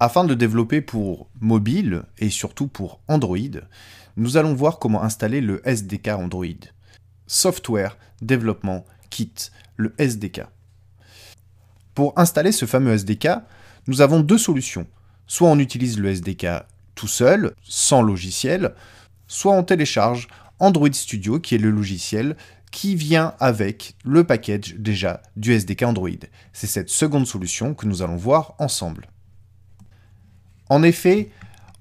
Afin de développer pour mobile et surtout pour Android, nous allons voir comment installer le SDK Android. Software Development Kit, le SDK. Pour installer ce fameux SDK, nous avons deux solutions. Soit on utilise le SDK tout seul, sans logiciel, soit on télécharge Android Studio, qui est le logiciel qui vient avec le package déjà du SDK Android. C'est cette seconde solution que nous allons voir ensemble. En effet,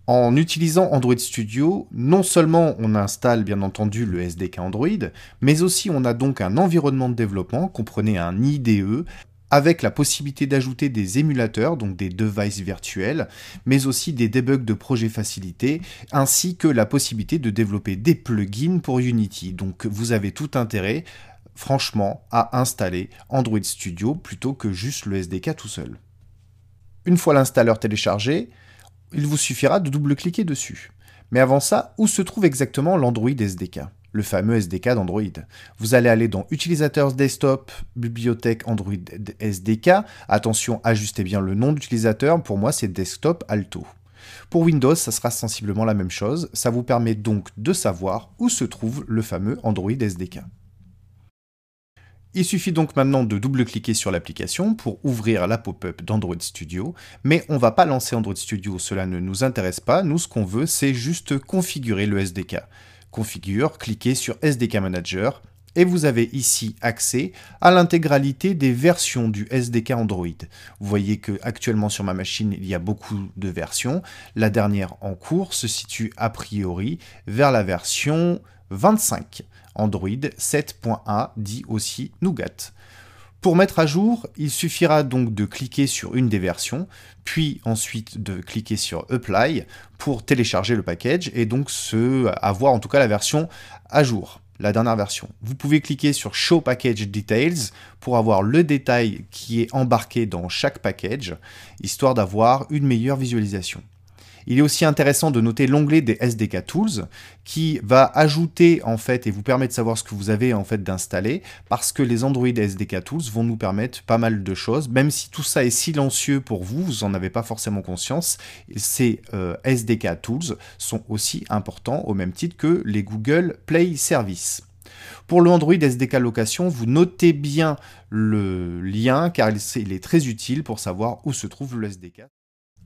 en utilisant Android Studio, non seulement on installe bien entendu le SDK Android, mais aussi on a donc un environnement de développement, comprenez un IDE, avec la possibilité d'ajouter des émulateurs, donc des devices virtuels, mais aussi des debugs de projets facilités, ainsi que la possibilité de développer des plugins pour Unity. Donc vous avez tout intérêt, franchement, à installer Android Studio plutôt que juste le SDK tout seul. Une fois l'installeur téléchargé, il vous suffira de double-cliquer dessus. Mais avant ça, où se trouve exactement l'Android SDK le fameux SDK d'Android. Vous allez aller dans Utilisateurs Desktop, Bibliothèque Android SDK. Attention, ajustez bien le nom d'utilisateur. Pour moi, c'est Desktop Alto. Pour Windows, ça sera sensiblement la même chose. Ça vous permet donc de savoir où se trouve le fameux Android SDK. Il suffit donc maintenant de double-cliquer sur l'application pour ouvrir la pop-up d'Android Studio, mais on ne va pas lancer Android Studio, cela ne nous intéresse pas, nous ce qu'on veut c'est juste configurer le SDK. Configure, cliquez sur SDK Manager, et vous avez ici accès à l'intégralité des versions du SDK Android. Vous voyez que actuellement sur ma machine, il y a beaucoup de versions. La dernière en cours se situe a priori vers la version 25. Android 7.1 dit aussi Nougat. Pour mettre à jour, il suffira donc de cliquer sur une des versions, puis ensuite de cliquer sur Apply pour télécharger le package et donc se avoir en tout cas la version à jour, la dernière version. Vous pouvez cliquer sur Show Package Details pour avoir le détail qui est embarqué dans chaque package, histoire d'avoir une meilleure visualisation. Il est aussi intéressant de noter l'onglet des SDK Tools qui va ajouter en fait et vous permet de savoir ce que vous avez en fait d'installer parce que les Android SDK Tools vont nous permettre pas mal de choses, même si tout ça est silencieux pour vous, vous n'en avez pas forcément conscience, ces euh, SDK Tools sont aussi importants au même titre que les Google Play Services. Pour le Android SDK Location, vous notez bien le lien car il est très utile pour savoir où se trouve le SDK.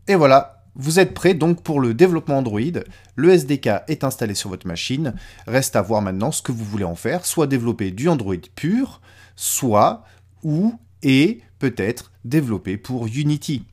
Et voilà, vous êtes prêt donc pour le développement Android, le SDK est installé sur votre machine, reste à voir maintenant ce que vous voulez en faire, soit développer du Android pur, soit ou et peut-être développer pour Unity.